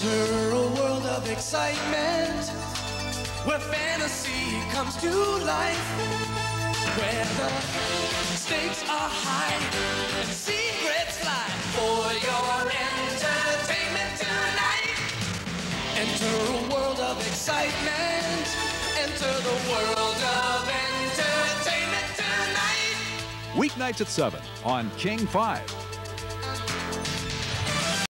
Enter a world of excitement where fantasy comes to life, where the stakes are high and secrets lie for your entertainment tonight. Enter a world of excitement. Enter the world of entertainment tonight. Weeknights at 7 on King 5.